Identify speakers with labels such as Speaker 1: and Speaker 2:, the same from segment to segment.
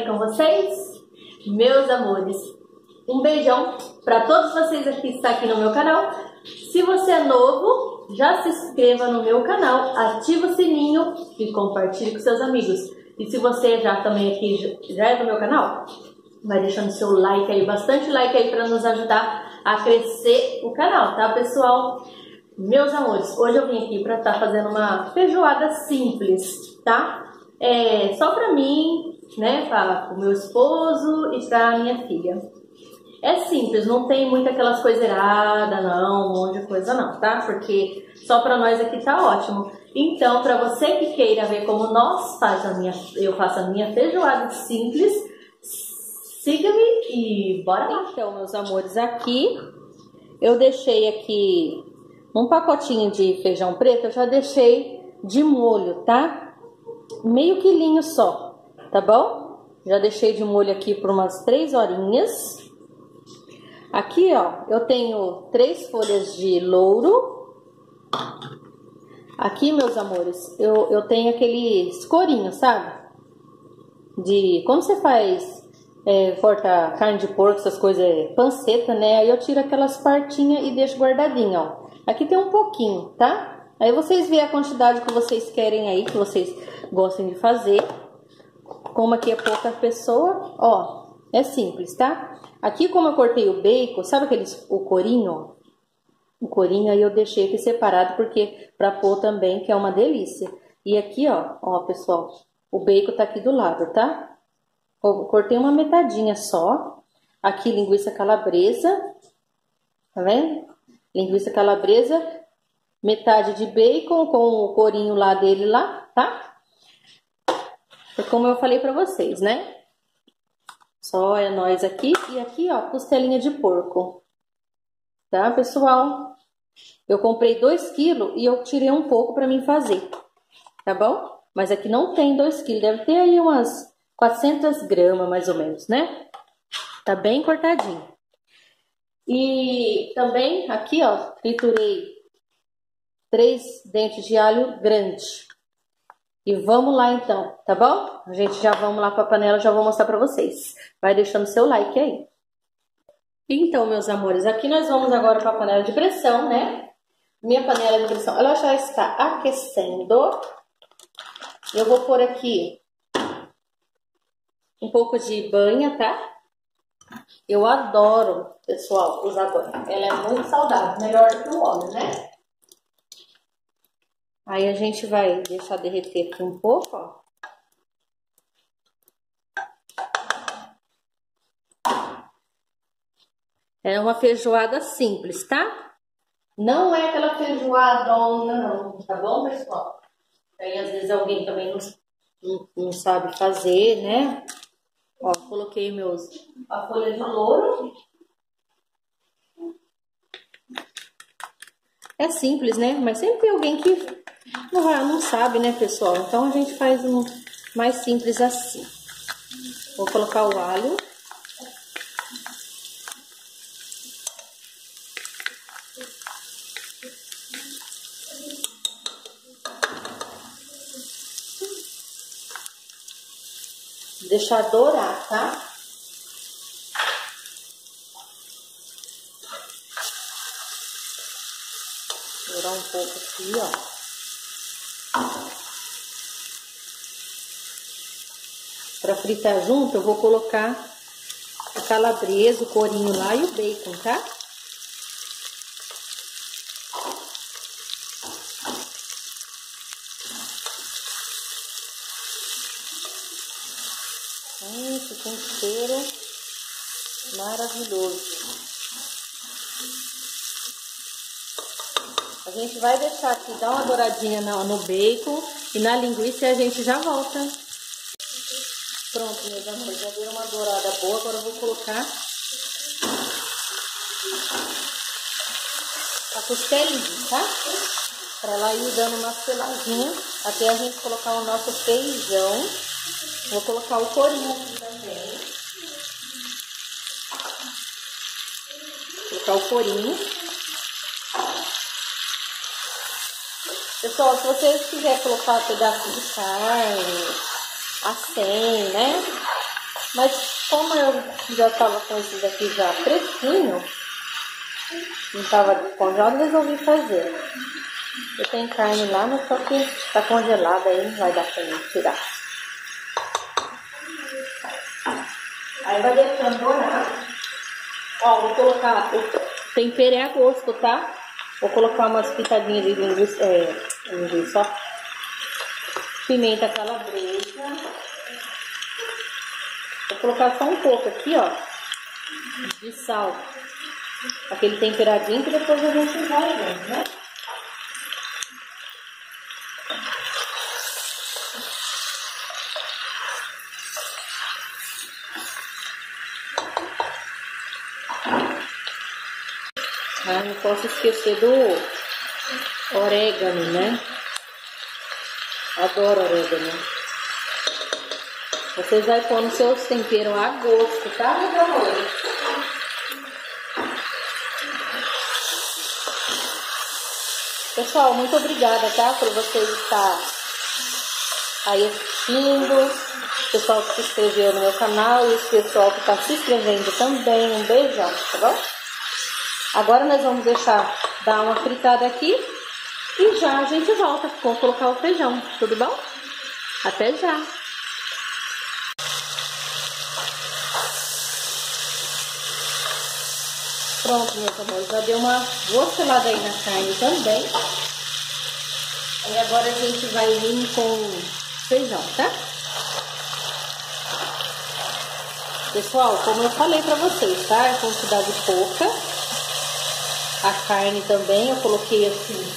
Speaker 1: com vocês? Meus amores, um beijão para todos vocês aqui que estão aqui no meu canal. Se você é novo, já se inscreva no meu canal, ativa o sininho e compartilhe com seus amigos. E se você já também aqui já é do meu canal, vai deixando seu like aí, bastante like aí para nos ajudar a crescer o canal, tá pessoal? Meus amores, hoje eu vim aqui para estar tá fazendo uma feijoada simples, tá? É só para mim, né, para o meu esposo e para minha filha. É simples, não tem muito aquelas coisas erradas, não, um monte de coisa não, tá? Porque só para nós aqui tá ótimo. Então, para você que queira ver como nós faz a minha, eu faço a minha feijoada simples, siga-me e bora lá. Então, meus amores, aqui eu deixei aqui um pacotinho de feijão preto, eu já deixei de molho, tá? Meio quilinho só, tá bom? Já deixei de molho aqui por umas três horinhas. Aqui, ó, eu tenho três folhas de louro. Aqui, meus amores, eu, eu tenho aquele corinho, sabe? De como você faz, é, corta carne de porco, essas coisas, panceta, né? Aí eu tiro aquelas partinhas e deixo guardadinha, ó. Aqui tem um pouquinho, tá? Aí vocês veem a quantidade que vocês querem aí, que vocês gostem de fazer. Como aqui é pouca pessoa, ó, é simples, tá? Aqui, como eu cortei o bacon, sabe aqueles, o corinho? O corinho aí eu deixei aqui separado porque para pôr também, que é uma delícia. E aqui, ó, ó, pessoal, o bacon tá aqui do lado, tá? Eu cortei uma metadinha só. Aqui, linguiça calabresa, tá vendo? Linguiça calabresa, metade de bacon com o corinho lá dele lá, tá? É como eu falei pra vocês, né? Só é nós aqui. E aqui, ó, costelinha de porco. Tá, pessoal? Eu comprei 2 quilos e eu tirei um pouco para mim fazer. Tá bom? Mas aqui não tem 2 quilos. Deve ter aí umas 400 gramas, mais ou menos, né? Tá bem cortadinho. E também aqui, ó, triturei três dentes de alho grande. E vamos lá então, tá bom? A gente já vamos lá para a panela, já vou mostrar para vocês. Vai deixando seu like aí. Então, meus amores, aqui nós vamos agora para a panela de pressão, né? Minha panela de pressão, ela já está aquecendo. Eu vou pôr aqui um pouco de banha, tá? Eu adoro, pessoal, usar banha. Ela é muito saudável, melhor que o óleo, né? Aí a gente vai deixar derreter aqui um pouco, ó. É uma feijoada simples, tá? Não é aquela feijoada, não, tá bom, pessoal? Aí às vezes alguém também não, não, não sabe fazer, né? Ó, coloquei meus a folha de louro. É simples, né? Mas sempre tem alguém que não, não sabe, né, pessoal? Então a gente faz um mais simples assim. Vou colocar o alho. Deixar dourar, tá? Dourar um pouco aqui, ó. Para fritar junto, eu vou colocar a calabresa, o corinho lá e o bacon, tá? Esse tem um cheiro maravilhoso. A gente vai deixar aqui dar uma douradinha no bacon e na linguiça e a gente já volta. Pronto, meus amores, já deu uma dourada boa. Agora eu vou colocar a costelinha, tá? Pra ela ir dando uma seladinha até a gente colocar o nosso feijão. Vou colocar o corinho aqui também. Vou colocar o corinho. Pessoal, se vocês quiserem colocar pedaço de carne, a 100, né? Mas como eu já estava com esses aqui já fresquinho, não estava congelado, resolvi fazer. Eu tenho carne lá, mas só que tá congelada aí, não vai dar pra mim tirar. Aí vai deixando dourar. Ó, vou colocar, o tempero é a gosto, tá? Vou colocar umas pitadinhas de linguiça, é, linguiça, pimenta calabresa. Colocar só um pouco aqui, ó, de sal. Aquele temperadinho que depois a gente vai vendo, né? Ah, não posso esquecer do orégano, né? Adoro orégano. Vocês pôr no seu tempero a gosto, tá, meus amores? Pessoal, muito obrigada, tá? Por vocês estar aí assistindo. Pessoal que se inscreveu no meu canal e o pessoal que está se inscrevendo também. Um beijão, tá bom? Agora nós vamos deixar dar uma fritada aqui e já a gente volta com colocar o feijão, tudo bom? Até já! Pronto, meus amores, já deu uma boa selada aí na carne também. E agora a gente vai vir com feijão, tá? Pessoal, como eu falei pra vocês, tá? É quantidade pouca. A carne também eu coloquei assim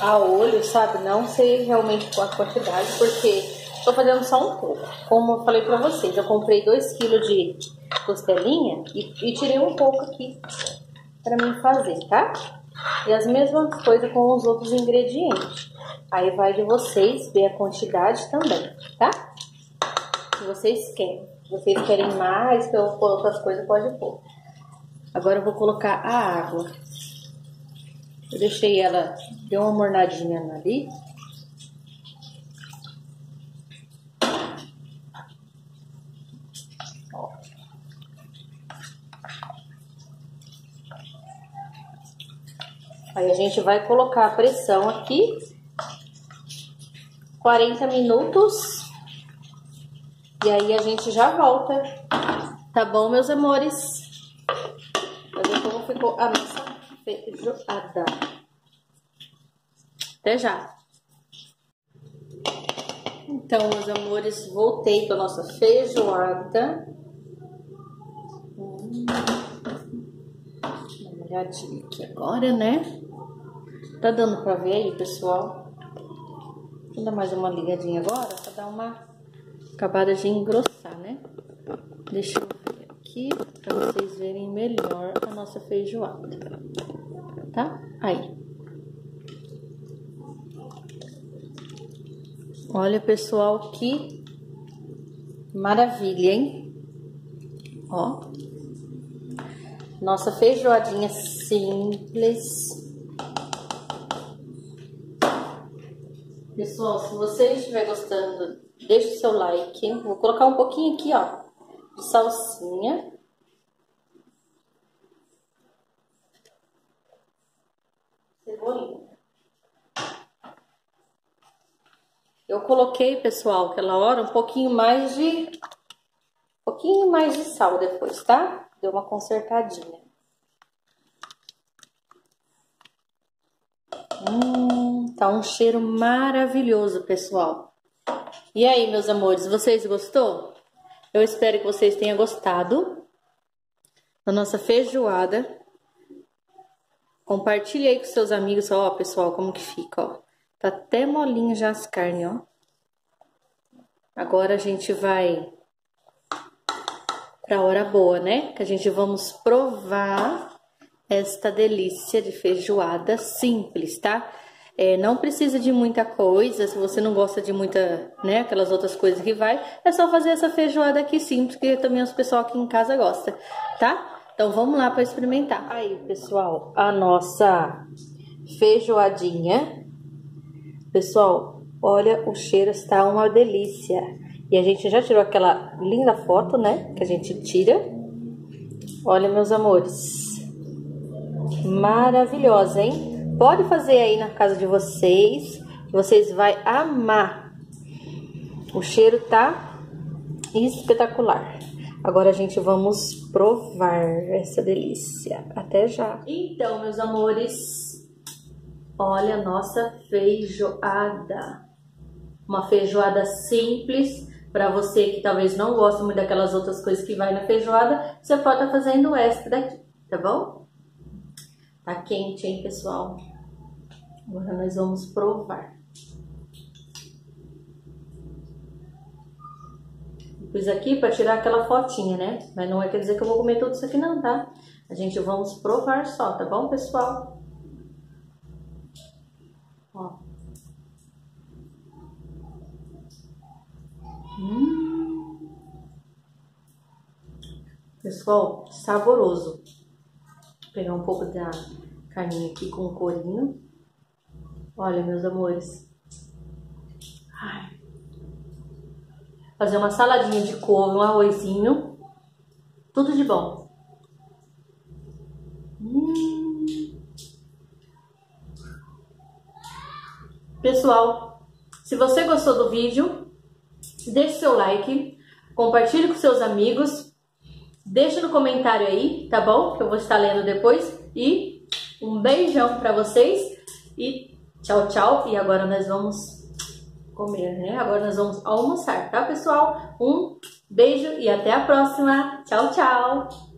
Speaker 1: a olho, sabe? Não sei realmente qual a quantidade, porque tô fazendo só um pouco. Como eu falei pra vocês, eu comprei 2 kg de costelinha e, e, tirei um pouco aqui pra mim fazer, tá? E as mesmas coisas com os outros ingredientes. Aí vai de vocês ver a quantidade também, tá? Se vocês querem. Se vocês querem mais, que eu coloque outras coisas, pode pôr. Agora eu vou colocar a água. Eu deixei ela, deu uma mornadinha ali. Aí a gente vai colocar a pressão aqui. 40 minutos. E aí a gente já volta. Tá bom, meus amores? ficou a nossa feijoada. Até já! Então, meus amores, voltei para nossa feijoada. Hum. Uma olhadinha aqui agora, né? Tá dando para ver aí, pessoal? Vou dar mais uma ligadinha agora para dar uma acabada de engrossar, né? Deixa eu ver aqui para vocês verem melhor a nossa feijoada, tá? Aí. Olha, pessoal, que maravilha, hein? Ó. Nossa feijoadinha simples. Pessoal, se você estiver gostando, deixe o seu like. Vou colocar um pouquinho aqui, ó, de salsinha. cebolinha. Eu coloquei, pessoal, aquela hora, um pouquinho mais de... Um pouquinho mais de sal depois, tá? Deu uma consertadinha. Hum, tá um cheiro maravilhoso, pessoal. E aí, meus amores, vocês gostou? Eu espero que vocês tenham gostado da nossa feijoada Compartilhe aí com seus amigos, ó, pessoal, como que fica, ó. Tá até molinho já as carnes, ó. Agora a gente vai pra hora boa, né? Que a gente vamos provar esta delícia de feijoada simples, tá? É, não precisa de muita coisa, se você não gosta de muita, né, aquelas outras coisas que vai, é só fazer essa feijoada aqui simples, que também os pessoal aqui em casa gosta, tá? Então vamos lá para experimentar. Aí, pessoal, a nossa feijoadinha. Pessoal, olha, o cheiro está uma delícia. E a gente já tirou aquela linda foto, né? Que a gente tira. Olha, meus amores. Maravilhosa, hein? Pode fazer aí na casa de vocês. Vocês vão amar. O cheiro tá espetacular. Agora a gente vamos provar essa delícia. Até já. Então, meus amores, olha a nossa feijoada. Uma feijoada simples, para você que talvez não goste muito daquelas outras coisas que vai na feijoada, você pode estar tá fazendo extra aqui, tá bom? Tá quente, hein, pessoal? Agora nós vamos provar. Pus aqui para tirar aquela fotinha, né? Mas não é quer dizer que eu vou comer tudo isso aqui não, tá? A gente vamos provar só, tá bom, pessoal? Ó. Hum. Pessoal, saboroso. Pegar um pouco da carninha aqui com o corinho. Olha, meus amores. Ai. Fazer uma saladinha de couve, um arrozinho. Tudo de bom. Hum. Pessoal, se você gostou do vídeo, deixe seu like, compartilhe com seus amigos, deixe no comentário aí, tá bom? Que eu vou estar lendo depois. E um beijão para vocês e tchau, tchau. E agora nós vamos comer, né? Agora nós vamos almoçar, tá, pessoal? Um beijo e até a próxima. Tchau, tchau.